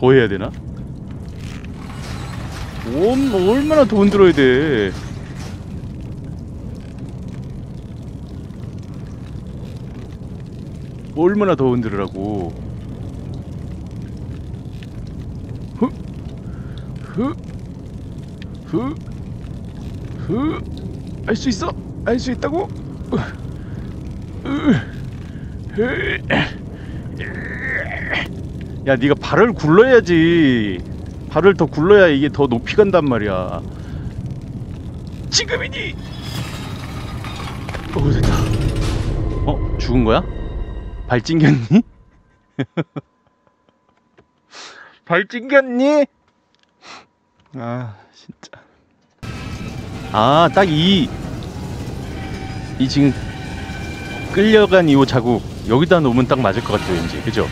더 해야 되나? 얼- 얼마나 더 흔들어야 돼? 얼마나 더 흔들으라고? 흐, 흐, 흐, 흐, 알 수 있어? 알 수 있다고? 으, 으, 으, 야, 네가 발을 굴러야지. 발을 더 굴러야 이게 더 높이 간단 말이야. 지금이니? 어, 됐다. 어, 죽은 거야? 발 찡겼니? 발 찡겼니? 아, 진짜. 아, 딱 이, 이 지금 끌려간 이 자국 여기다 놓으면 딱 맞을 것 같아, 왠지. 그죠?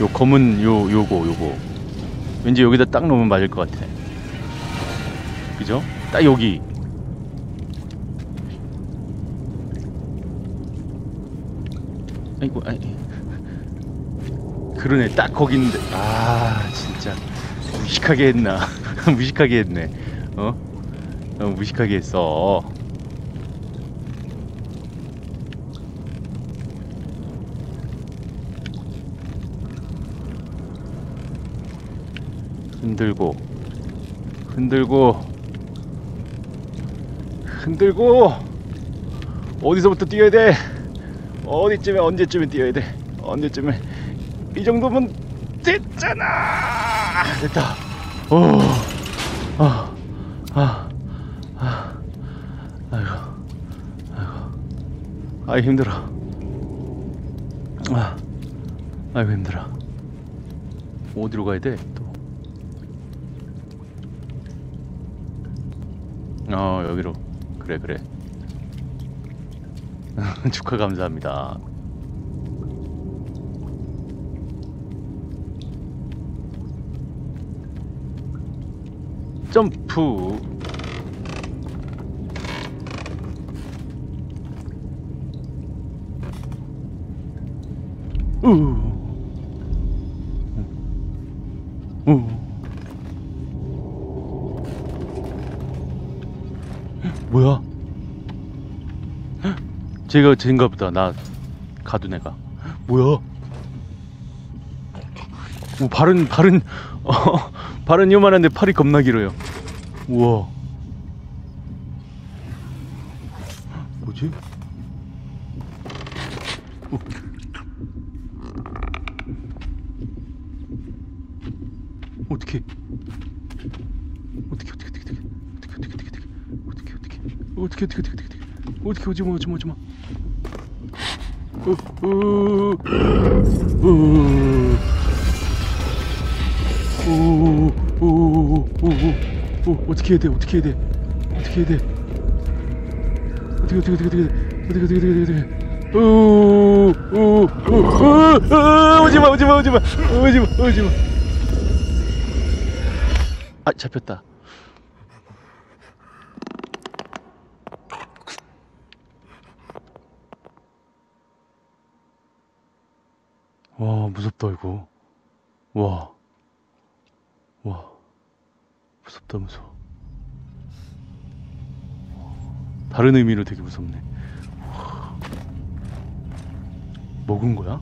요 검은 요 요거 요거. 왠지 여기다 딱 놓으면 맞을 것 같아. 그죠? 딱 여기. 아이고 아이. 그러네. 딱 거기 있는데. 아 진짜. 무식하게 했나? 무식하게 했네. 어? 어 무식하게 했어 흔들고 흔들고 흔들고 어디서부터 뛰어야 돼? 어디쯤에 언제쯤에 뛰어야 돼? 언제쯤에 이 정도면 됐잖아. 됐다. 오, 아, 아, 아, 아이고, 아이고, 아이 힘들어. 아, 아이고 힘들어. 어디로 가야 돼? 또. 어 여기로. 그래 그래. 축하 감사합니다. 점프. 우. 우. 제가 쟤인가 보다. 나 가둔 애가. 뭐야? 오, 발은 발은 어, 발은 요만한데 팔이 겁나 길어요. 우와. 뭐지? 어. 어떻게? 어떻게 어떻게 어떻게 어떻게 어떻게 어떻게 어떻게 어떻게 어떻게 어떻게 어떻게 어떻게 어떻게 어떻게 오지마 오지마 오지마 오오오오오오오 어떻게 해야 돼 어떻게 해야 돼 어떻게 해야 돼 어떻게 어떻게 어떻게 어떻게 어떻게 어떻게 어떻게 어떻게 오오오오 오지마 오지마 오지마 오지마 오지마 아 잡혔다 와 무섭다 이거. 와. 와. 무섭다 무서워. 다른 의미로 되게 무섭네. 와. 먹은 거야?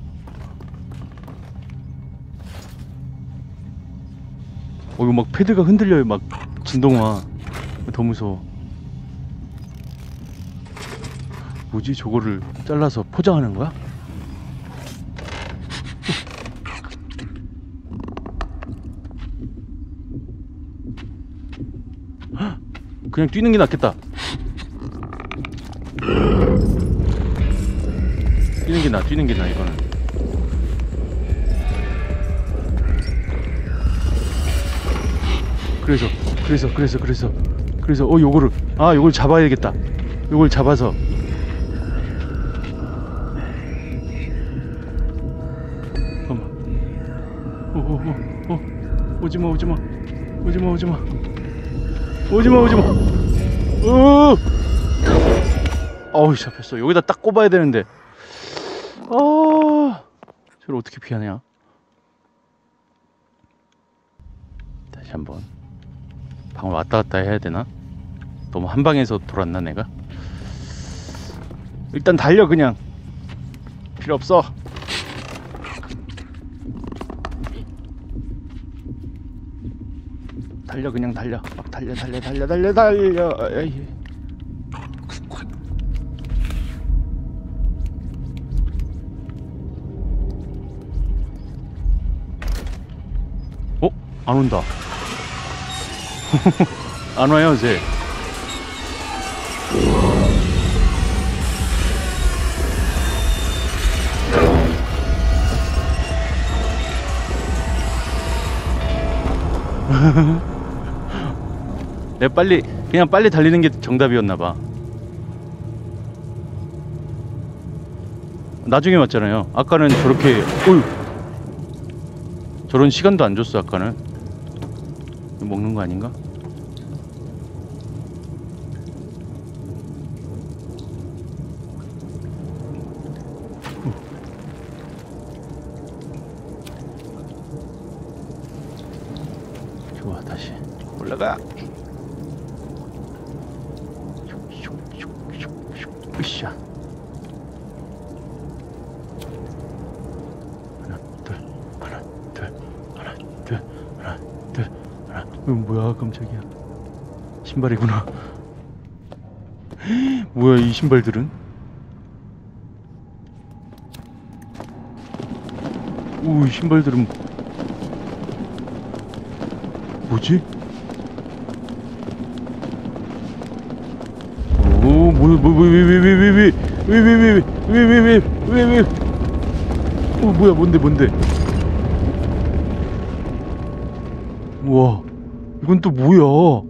어 이거 막 패드가 흔들려요 막 진동화. 더 무서워. 뭐지? 저거를 잘라서 포장하는 거야? 그냥 뛰는 게 낫겠다. 뛰는 게 나, 뛰는 게 나, 이거는. 그래서, 그래서, 그래서, 그래서, 그래서, 어, 요거를, 아, 요걸 잡아야겠다. 요걸 잡아서. 잠깐만. 어, 어, 어, 어, 오지마, 오지마, 오지마, 오지마. 오지마 오지마 으 어우 잡혔어. 여기다 딱 꼽아야 되는데. 아 저를 어떻게 피하냐? 다시 한번. 방을 왔다 갔다 해야 되나? 너무 한 방에서 돌았나 내가? 일단 달려 그냥. 필요 없어 달려 그냥 달려 막 달려 달려 달려 달려 달려 에이. 어? 안 온다 안 와요 쟤 내가 빨리 그냥 빨리 달리는 게 정답이었나 봐. 나중에 왔잖아요. 아까는 저렇게 어휴 저런 시간도 안 줬어 아까는 먹는 거 아닌가? 신발이구나 뭐야 이 신발들은 오 이 신발들은 뭐지? 오, 뭐, 뭐, 뭐, 왜, 왜, 왜, 왜, 왜, 왜, 왜, 왜, 왜, 왜, 왜, 왜, 왜, 어, 뭐야, 뭔데, 뭔데? 우와, 이건 또 뭐야?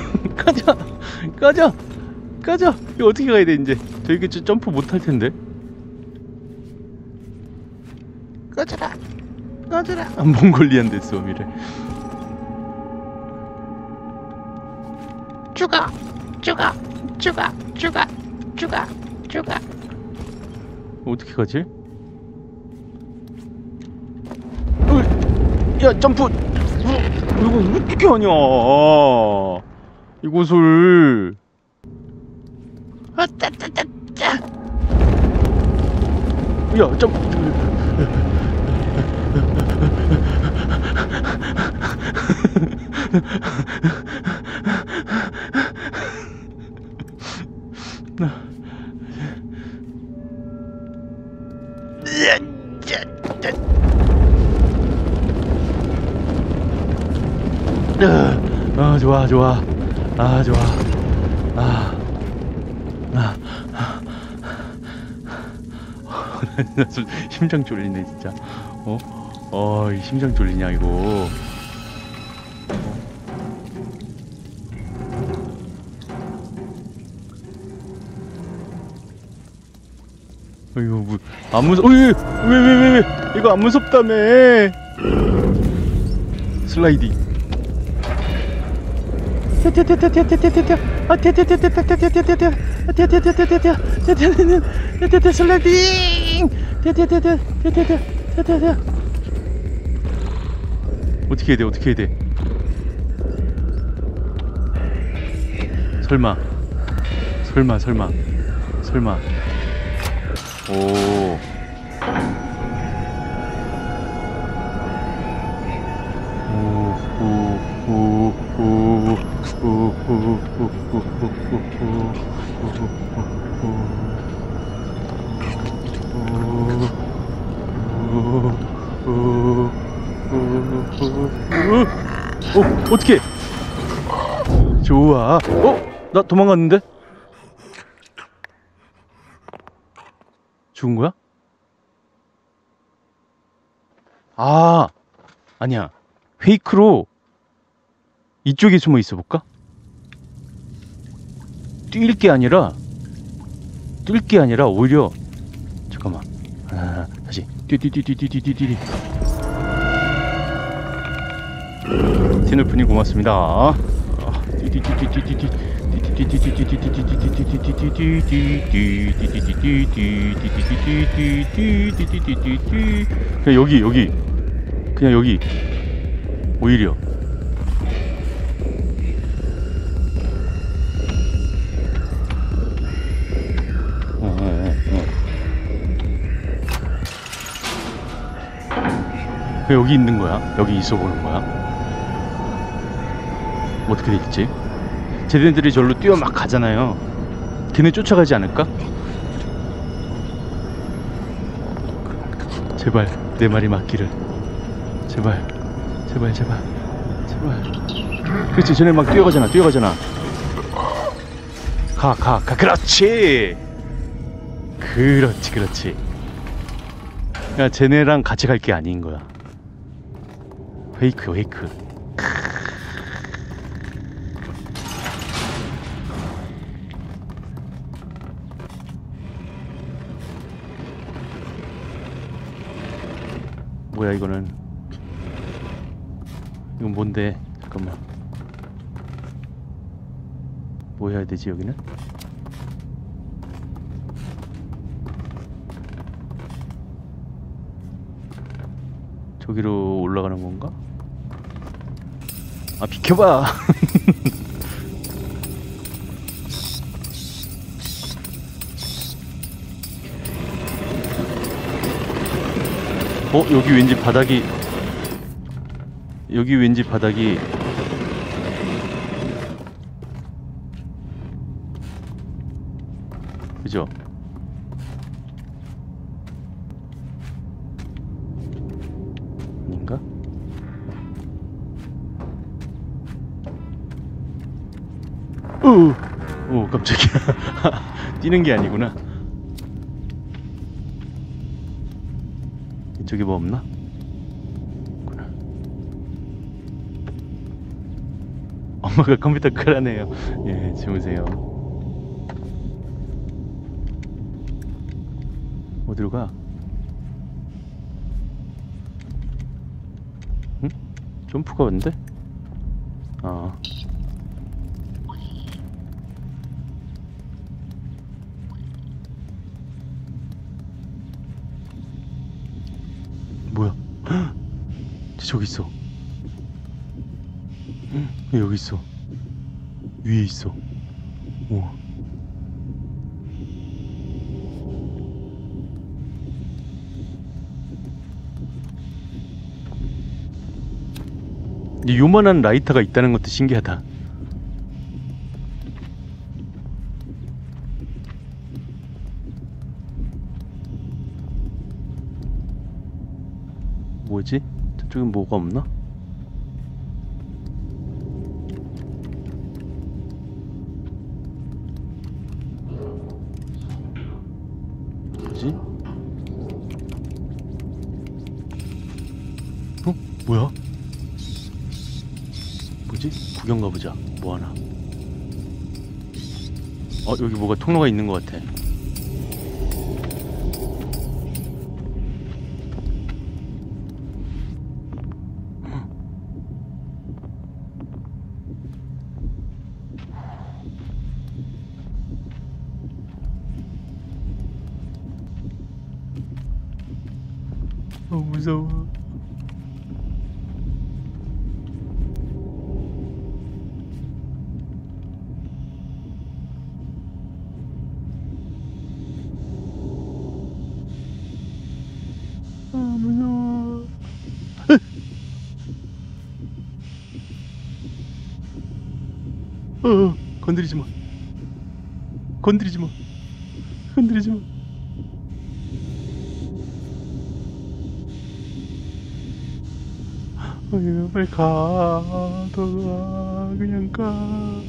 꺼져. 꺼져. 꺼져. 이거 어떻게 가야 돼 이제? 저 이게 저 점프 못 할 텐데. 꺼져라. 꺼져라. 아, 몽골리안 데스 옴이래. 죽어. 죽어. 죽어. 죽어. 죽어. 죽어. 어떻게 가지? 어, 야 점프. 어, 이거 어떻게 하냐 이곳을. 어따따따따. 야 점프 아 좋아 좋아 아 좋아. 아 아, 아. 심장 쫄리네 진짜. 어? 어, 이 심장 쫄리냐 이거. 어, 이거 뭐 안 무서 어이 왜 왜 왜 왜 이거 안 무섭다며. 슬라이딩 어떻게 해야 돼? 어떻게 해야 돼? 설마. 설마 설마. 설마. 오 어, 어떻게? 좋아. 어? 나 도망갔는데? 죽은 거야? 아, 아니야. 페이크로 이쪽에 숨어 있어 볼까? 뛸 게 아니라 뛸 게 아니라 오히려 잠깐만. 아, 다시 뛰뛰뛰뛰뛰뛰뛰. 티늘프님 고맙습니다. 그냥 여기 여기 그냥 여기 오히려 어. 그냥 여기 있는 거야? 여기 있어 보는 거야? 어떻게 될지. 쟤네들이 절로 뛰어 막 가잖아요. 걔네 쫓아가지 않을까? 제발 내 말이 맞기를. 제발 제발 제발 제발. 그렇지 쟤네 막 뛰어가잖아 뛰어가잖아. 가 가 가. 그렇지! 그렇지 그렇지. 야 쟤네랑 같이 갈 게 아닌 거야 페이크 페이크. 뭐야 이거는? 이건 뭔데? 잠깐만. 뭐 해야 되지 여기는? 저기로 올라가는 건가 아 비켜봐. 어 여기 왠지 바닥이 여기 왠지 바닥이 깜짝이야 뛰는 게 아니구나 이쪽에 뭐 없나? 엄마가 컴퓨터 끄라네요. 예, 주무세요. 어디로 가? 응? 점프가 왔는데? 아. 뭐야? 헉! 쟤 저기 있어. 여기 있어. 위에 있어. 우와. 이 요만한 라이터가 있다는 것도 신기하다. 뭐지? 저쪽엔 뭐가 없나? 뭐지? 어? 뭐야? 뭐지? 구경 가보자. 뭐 하나? 어 여기 뭐가 통로가 있는 것 같아. 너무 무서워. 아 무서워. 어, 건드리지 마. 건드리지 마. 건드리지 마. 어이, 빨리 가. 도가 그냥 가.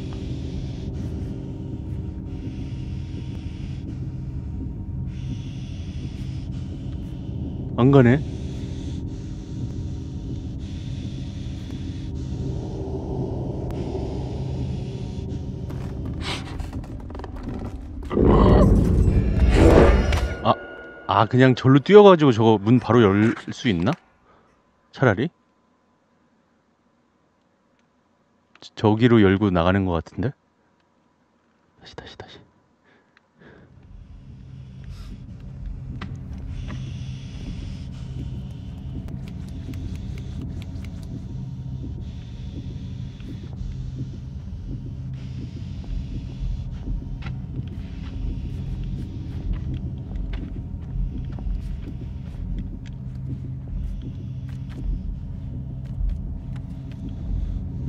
안 가네. 아 그냥 절로 뛰어가지고 저거 문 바로 열 수 있나? 차라리? 저- 저기로 열고 나가는 것 같은데? 다시 다시 다시.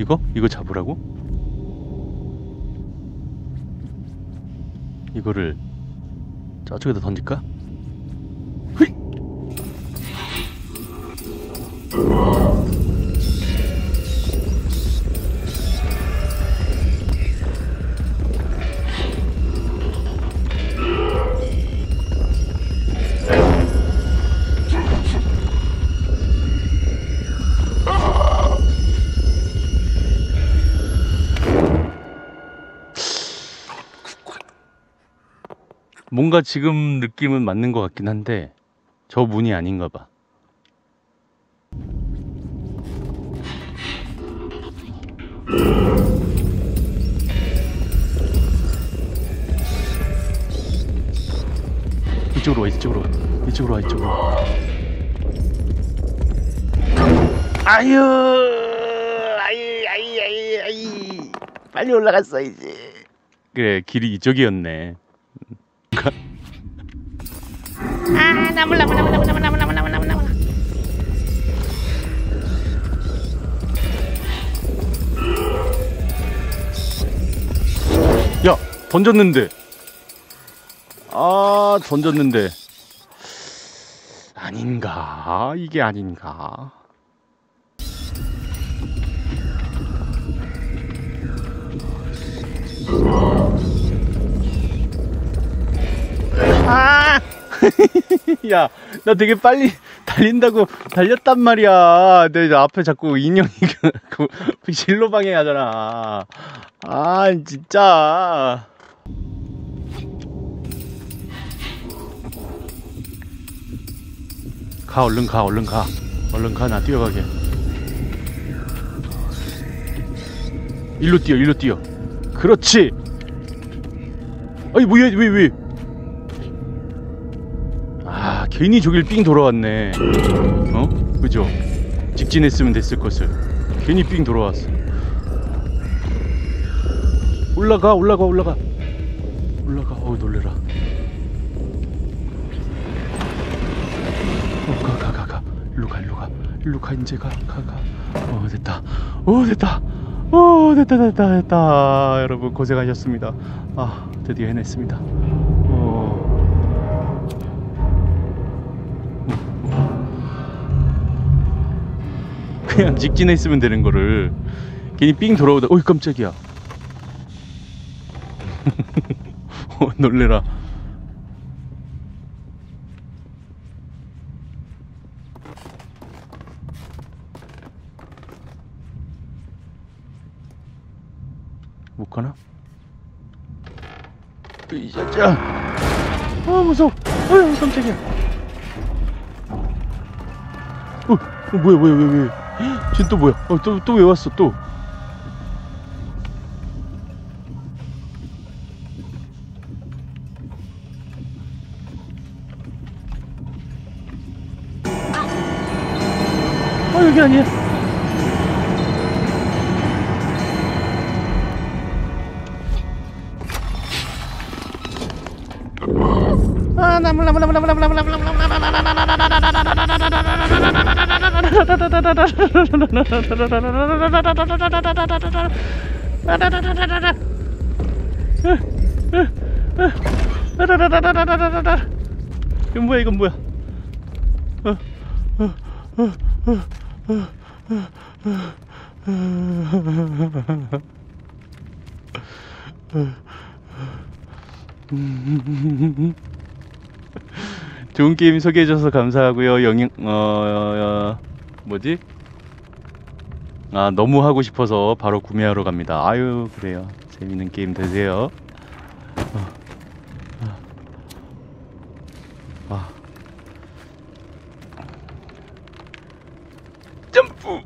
이거? 이거 잡으라고? 이거를 저쪽에다 던질까? 뭔가 지금 느낌은 맞는 것 같긴 한데 저 문이 아닌가 봐. 이쪽으로 와, 이쪽으로 와, 이쪽으로 와, 이쪽으로 와. 아유, 아이, 아이, 아이, 아이, 빨리 올라갔어 이제. 그래, 길이 이쪽이었네. 아, 나 몰라, 몰라, 몰라, 몰라, 몰라, 몰라, 몰라, 몰라, 몰라. 야 던졌는데. 아 던졌는데. 아닌가? 이게 아닌가 야, 나 되게 빨리 달린다고 달렸단 말이야. 내 앞에 자꾸 인형이 그, 그 실로 방해하잖아. 아, 진짜. 가, 얼른 가, 얼른 가. 얼른 가, 나 뛰어가게. 일로 뛰어, 일로 뛰어. 그렇지. 아니, 뭐야, 왜, 왜. 아, 괜히 저길 삥 돌아왔네. 어? 그죠? 직진했으면 됐을 것을. 괜히 삥 돌아왔어. 올라가, 올라가, 올라가. 올라가. 어우, 놀래라. 어, 가, 가, 가, 가. 일로 가, 일로 가. 일로 가, 이제 가, 가, 가. 어, 됐다. 어, 됐다. 어, 됐다, 됐다, 됐다. 여러분, 고생하셨습니다. 아, 드디어 해냈습니다. 그냥 직진했으면 되는 거를 괜히 삥 돌아오다 어이 깜짝이야. 어, 놀래라. 못 가나? 으이자자. 아 무서워. 아유 깜짝이야. 어, 어 뭐야 뭐야 왜 왜? 쟤 또 뭐야? 어, 또또 왜 왔어 또? 어 여기 아니야. 아, 나 몰라, 몰라, 몰라, 몰라, 몰라, 몰라, 몰라, 몰라, 이건 뭐야 이건 뭐야? 좋은 게임 소개해줘서 감사하고요. 영영 어, 어 뭐지? 아 너무 하고 싶어서 바로 구매하러 갑니다. 아유 그래요. 재밌는 게임 되세요. 어, 어. 아. 점프.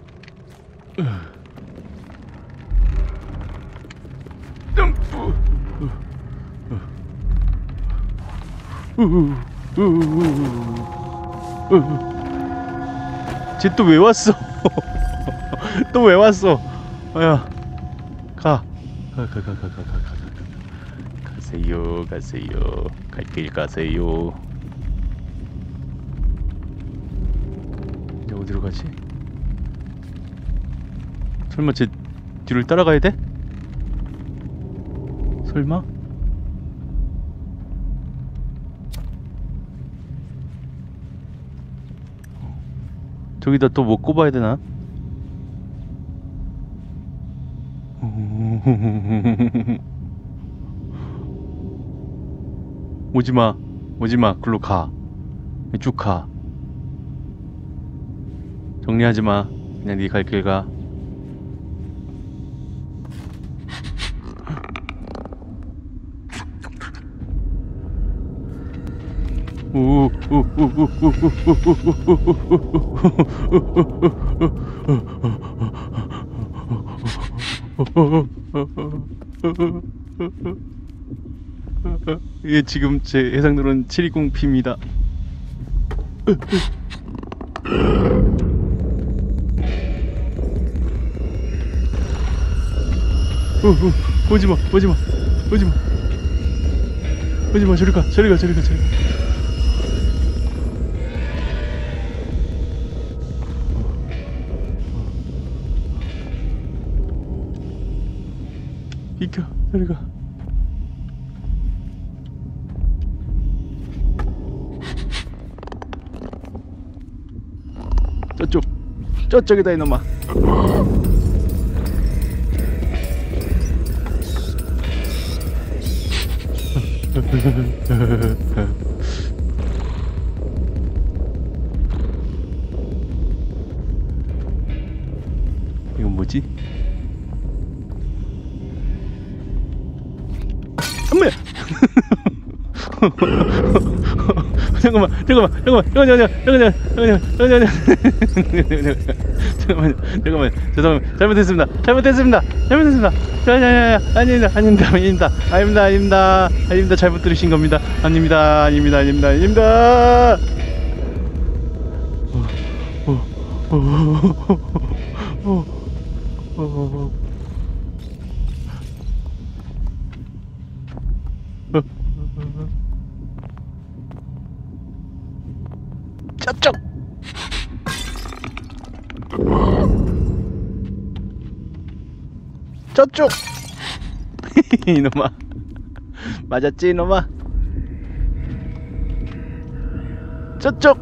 점프. 쟤 또 왜 왔어? 또 왜 왔어? 야, 가. 가, 가, 가, 가, 가, 가, 가. 가, 가세요, 가세요. 갈 길 가세요. 이제 어디로 가지? 설마 쟤 뒤를 따라가야 돼? 설마? 저기다 또 뭐 꼽아야 되나? 오지마 오지마 글로 가쭉 가. 정리하지마. 그냥 네 갈 길 가 이게 지금 제 해상도는 720p입니다. 오지마, 오지마, 오지마, 오지마. 저리 가, 저리 가, 저리 가, 저리 가. いか誰がちょちょちょちょげたいのま 잠깐만, 잠깐만, 잠깐만, 잠깐만, 잠깐만, 잠깐만, 잠깐만, 잠깐만, 죄송합니다, 잘못했습니다, 잘못했습니다, 잘못했습니다. 아닙니다, 아닙니다, 아닙니다, 아닙니다, 아닙니다, 아닙니다, 잘못 들으신 겁니다. 아닙니다, 아닙니다, 아닙니다, 아닙니다. 어, 어, 어, 어, 어, 어. 저쪽. 저쪽. 이놈아. 맞았지 이놈아? 저쪽.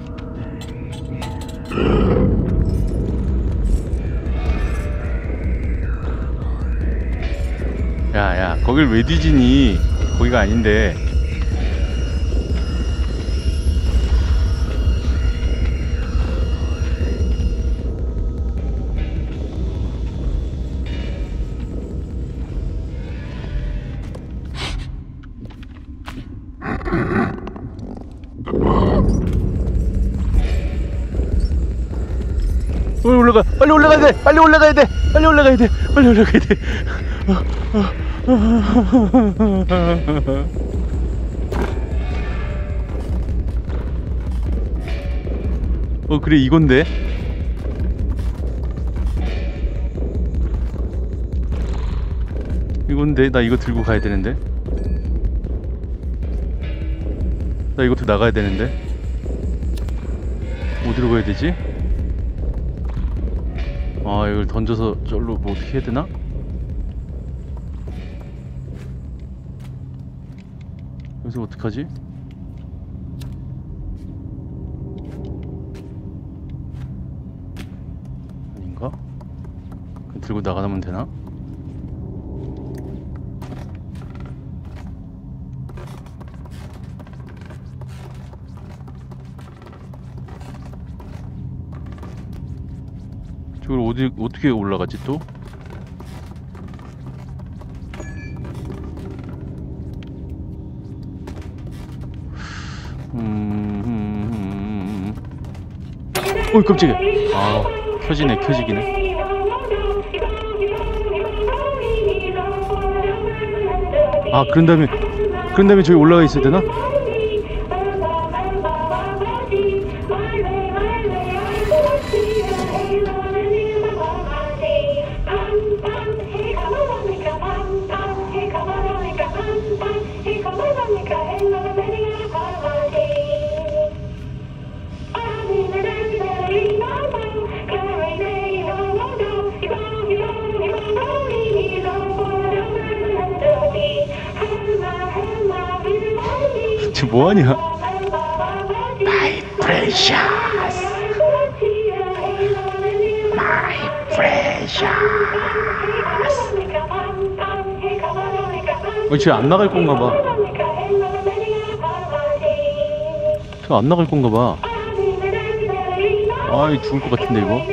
야야 거길 왜 뒤지니? 거기가 아닌데 빨리 올라가야 돼. 빨리 올라가야 돼. 어 그래 이건데? 이건데? 나 이거 들고 가야 되는데? 나 이거 들고 나가야 되는데? 어디로 가야 되지? 아 이걸 던져서 절로 뭐 어떻게 해야 되나? 여기서 어떡하지? 아닌가? 들고 나가면 되나? 어디 어떻게 올라가지 또? 음. 어이 깜짝이야. 아 켜지네 켜지기네. 아 그런 다음에 그런 다음에 저기 올라가 있어야 되나? 뭐하냐? My precious, my precious. 어, 쟤안 나갈 건가 봐. 저 안 나갈 건가 봐. 아이 죽을 것 같은데 이거.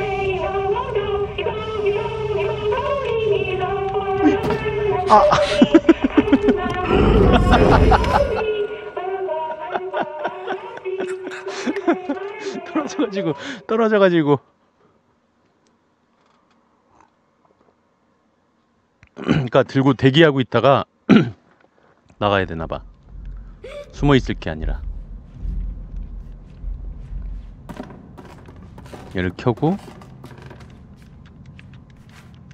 아. 떨어져가지고 떨어져가지고. 그러니까 들고 대기하고 있다가 나가야 되나 봐. 숨어 있을 게 아니라. 얘를 켜고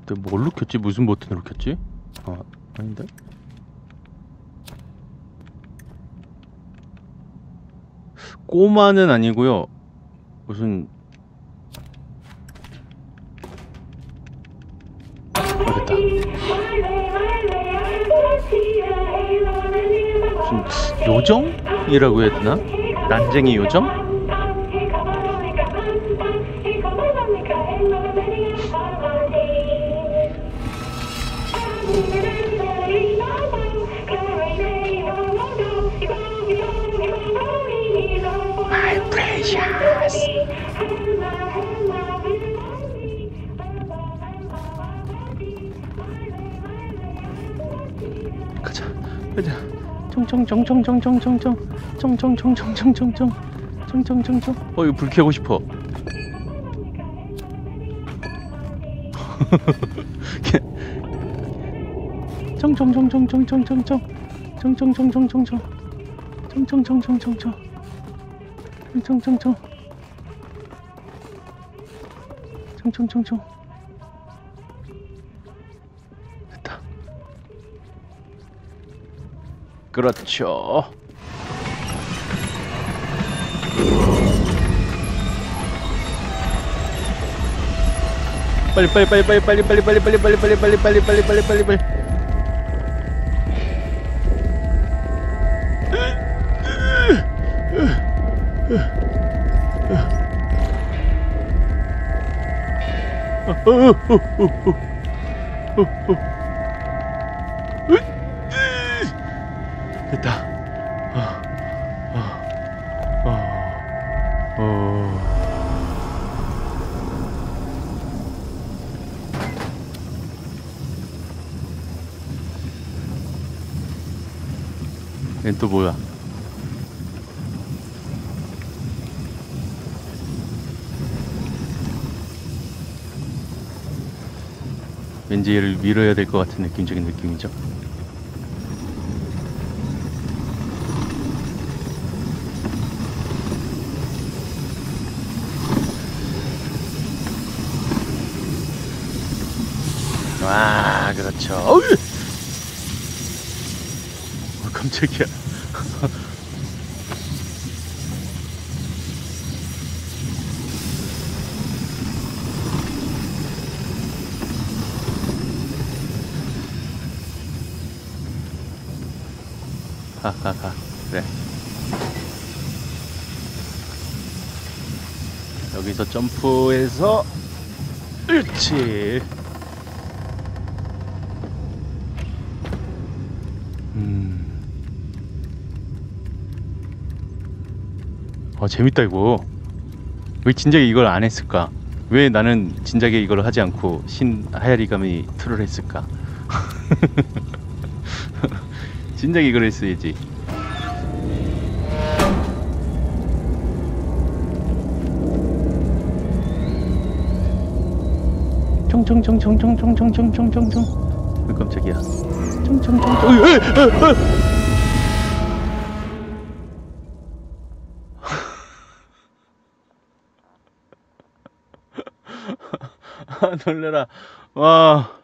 또 뭘로 켰지? 무슨 버튼으로 켰지? 아 아닌데? 꼬마는 아니고요. 무슨 아 됐다. 무슨 요정이라고 해야 되나? 난쟁이 요정? 어 됐다 그렇죠. 빨리 빨리 빨리 빨리 빨리 빨리 빨리 빨리 빨리 빨리 빨리 빨리 빨리 빨리 빨리 빨리 됐다. 또 뭐야? 왠지 얘를 밀어야 될 것 같은 느낌적인 느낌이죠. 와, 그렇죠. 어우! 어, 깜짝이야. 그래. 여기서 점프해서 그렇지. 아 재밌다 이거. 왜 진작에 이걸 안 했을까? 왜 나는 진작에 이걸 하지 않고 신 하야리감이 툴을 했을까? 진작에 이걸 했어야지. 총총총총총총총총총총 왜 깜짝이야 총총총총 어이, 에이, 에이, 에이. 아 놀래라. 와